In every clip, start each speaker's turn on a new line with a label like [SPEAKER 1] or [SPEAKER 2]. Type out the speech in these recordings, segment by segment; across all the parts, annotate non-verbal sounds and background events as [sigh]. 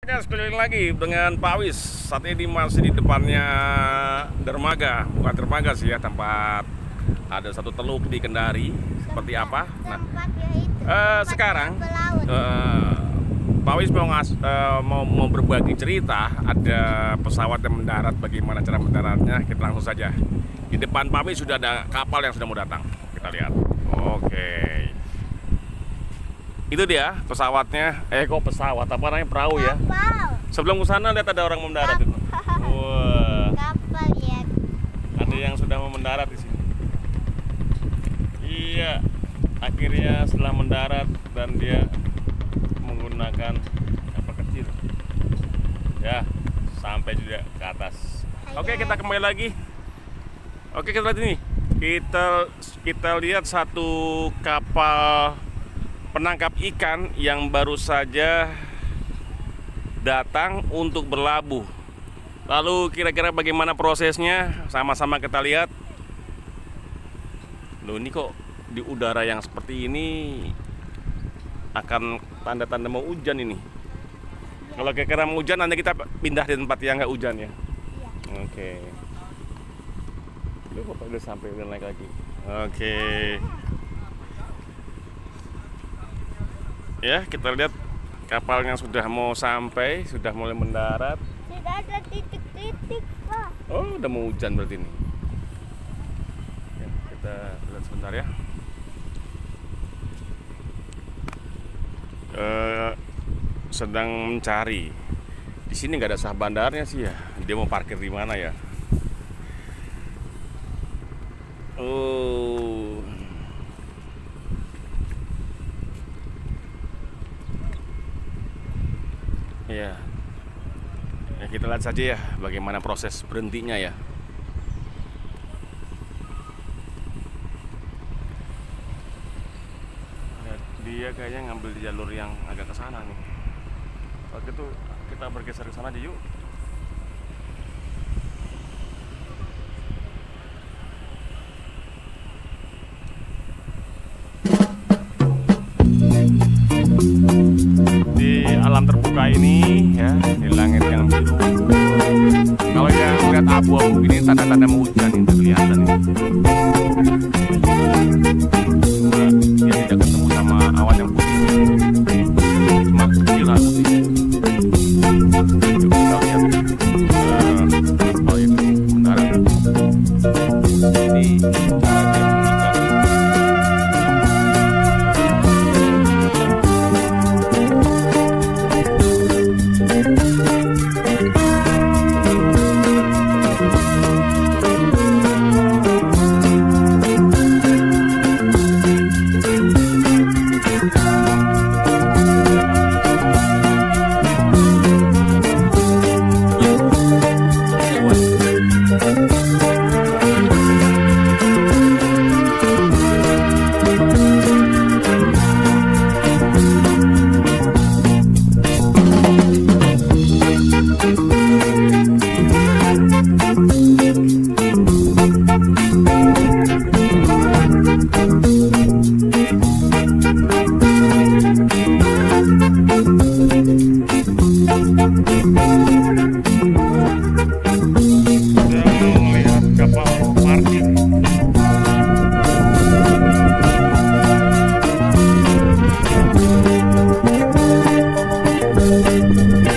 [SPEAKER 1] Oke, sekali lagi dengan Pak Wis. Saat ini masih di depannya dermaga, bukan dermaga sih ya, tempat ada satu teluk di Kendari. Seperti apa? Nah, eh, sekarang eh, Pak Wis mau, ngas, eh, mau mau berbagi cerita. Ada pesawat yang mendarat, bagaimana cara mendaratnya? Kita langsung saja. Di depan Pak Wis sudah ada kapal yang sudah mau datang. Kita lihat. Oke. Itu dia pesawatnya. Eh kok pesawat? Apa namanya perahu ya?
[SPEAKER 2] Kapal.
[SPEAKER 1] Sebelum ke sana lihat ada orang mendarat itu. Wah,
[SPEAKER 2] Kapal ya.
[SPEAKER 1] ada yang sudah mau mendarat di sini. Iya, akhirnya setelah mendarat dan dia menggunakan apa kecil. Ya, sampai juga ke atas. Oke, kita kembali lagi. Oke, kita lihat ini. Kita kita lihat satu kapal penangkap ikan yang baru saja datang untuk berlabuh. Lalu kira-kira bagaimana prosesnya? Sama-sama kita lihat. Loh ini kok di udara yang seperti ini akan tanda-tanda mau hujan ini. Kalau kira-kira mau hujan nanti kita pindah di tempat yang nggak hujan ya. Oke. Lu kok udah sampai udah naik lagi. Oke. Ya, kita lihat kapalnya sudah mau sampai, sudah mulai mendarat.
[SPEAKER 2] Tidak ada titik-titik, Pak.
[SPEAKER 1] Oh, udah mau hujan berarti ini. Ya, kita lihat sebentar ya. Eh, sedang mencari. Di sini nggak ada sah bandarnya sih ya. Dia mau parkir di mana ya? Oh. Iya. Ya kita lihat saja ya bagaimana proses berhentinya ya. Ya, Dia kayaknya ngambil di jalur yang agak ke sana nih. Waktu itu kita bergeser ke sana aja yuk. Terbuka ini ya di langit yang biru. Kalau yang lihat abu-abu ini tanda-tanda hujan itu kelihatan ini. Cuma dia tidak ketemu sama awan yang putih. Cuma kecil lah putih Yuk, kita lihat eh, kapal itu mendarat. Ini Mau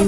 [SPEAKER 1] Ya,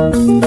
[SPEAKER 1] Thank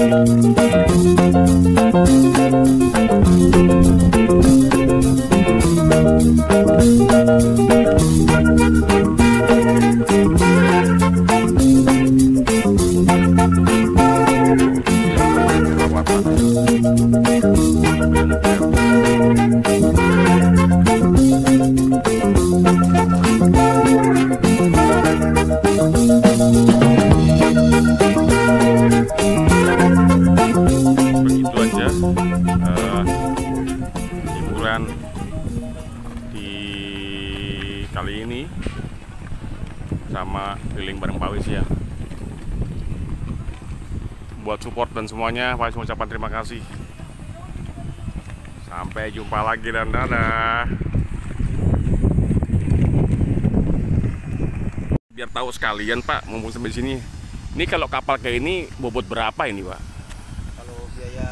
[SPEAKER 1] begitu aja hiburan di kali ini sama keliling bareng Pak Wis ya. Buat support dan semuanya Pak Wis mengucapkan terima kasih. Sampai jumpa lagi dan dadah. Biar tahu sekalian Pak mumpung sampai sini ini kalau kapal kayak ini bobot berapa ini Pak?
[SPEAKER 3] Kalau biaya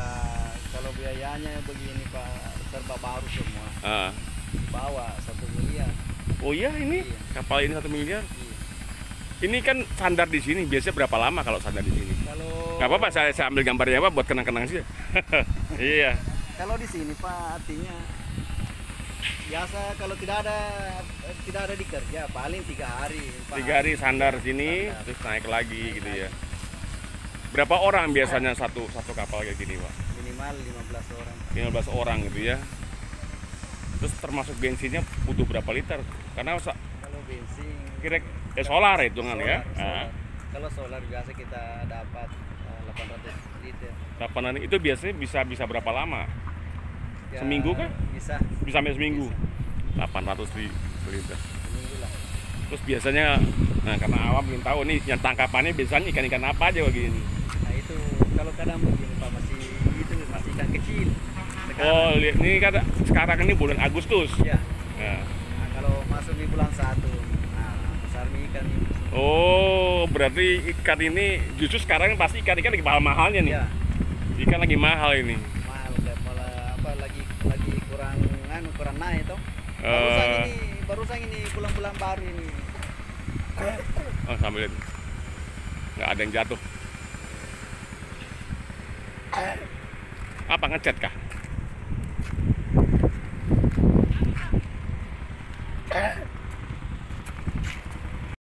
[SPEAKER 3] kalau biayanya begini Pak serba baru semua.
[SPEAKER 1] Ah.
[SPEAKER 3] Bawa satu miliar.
[SPEAKER 1] Oh iya ini
[SPEAKER 3] Iya.
[SPEAKER 1] kapal ini satu miliar.
[SPEAKER 3] Iya.
[SPEAKER 1] Ini kan sandar di sini. Biasanya berapa lama kalau sandar di sini?
[SPEAKER 3] Kalau
[SPEAKER 1] Gak apa-apa, saya, saya ambil gambarnya apa buat kenang-kenang sih. [laughs] iya.
[SPEAKER 3] Kalau di sini Pak artinya biasa kalau tidak ada eh, tidak ada di kerja paling tiga hari. empat
[SPEAKER 1] Tiga hari sandar sini,
[SPEAKER 3] Sandar.
[SPEAKER 1] terus naik lagi gitu ya. Berapa orang biasanya satu satu kapal kayak gini, Pak?
[SPEAKER 3] Minimal 15 orang.
[SPEAKER 1] 15 orang gitu ya. Terus termasuk bensinnya butuh berapa liter? Karena
[SPEAKER 3] Kalau bensin
[SPEAKER 1] kira eh, solar hitungan ya.
[SPEAKER 3] solar, solar.
[SPEAKER 1] Ah,
[SPEAKER 3] Kalau solar biasa kita dapat eh, 800 liter.
[SPEAKER 1] lapanan itu biasanya bisa bisa berapa lama?
[SPEAKER 3] Ya,
[SPEAKER 1] Seminggu kah?
[SPEAKER 3] Bisa.
[SPEAKER 1] Bisa sampai seminggu. 800 liter.
[SPEAKER 3] Seminggu lah.
[SPEAKER 1] Terus biasanya, nah karena awam belum tahu nih, yang tangkapannya biasanya ikan-ikan apa aja begini.
[SPEAKER 3] Nah itu kalau kadang begini Pak masih itu masih ikan kecil.
[SPEAKER 1] Oh, lihat ini kata sekarang ini bulan Agustus.
[SPEAKER 3] Ya.
[SPEAKER 1] Nah,
[SPEAKER 3] Nah, kalau masuk di bulan satu, nah besar nih ikan ini.
[SPEAKER 1] Oh, berarti ikan ini justru sekarang pasti ikan-ikan lagi mahal-mahalnya nih.
[SPEAKER 3] ya
[SPEAKER 1] Ikan lagi mahal ini.
[SPEAKER 3] mahal deh malah apa lagi lagi anu kurang naik toh barusan
[SPEAKER 1] Eh.
[SPEAKER 3] ini barusan ini bulan-bulan baru ini
[SPEAKER 1] Oh, sambil lihat. Nggak ada yang jatuh. Apa ngecat kah?